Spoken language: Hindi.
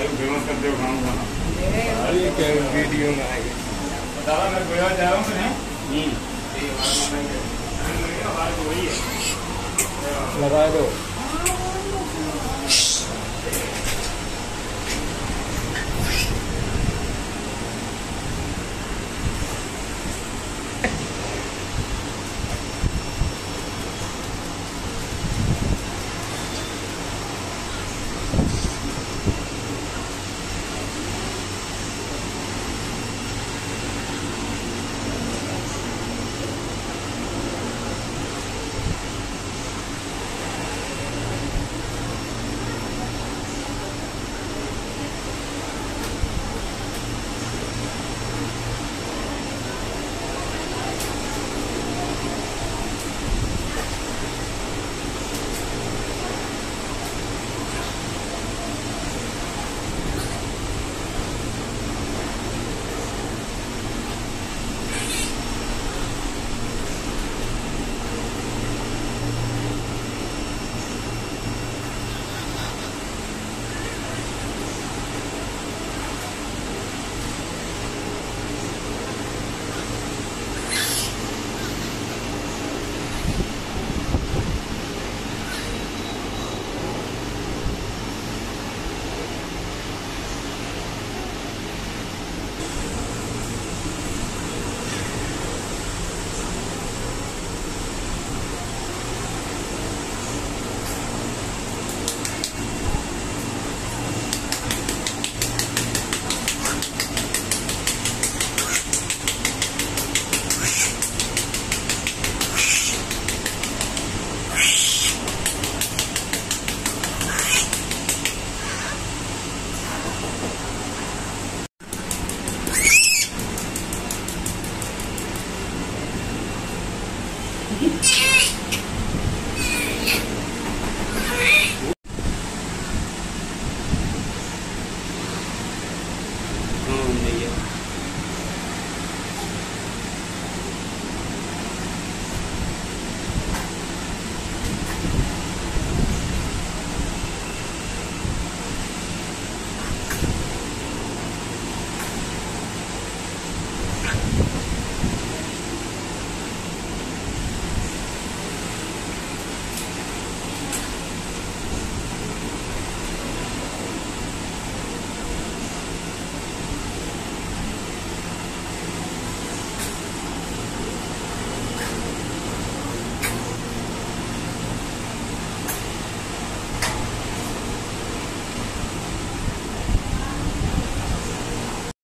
आलू फ़ेमस करते हो खाना खाना अरे क्या वीडियो में आएगा दादा मैं गोया जा रहा हूँ हम्म। वही है लगा दो।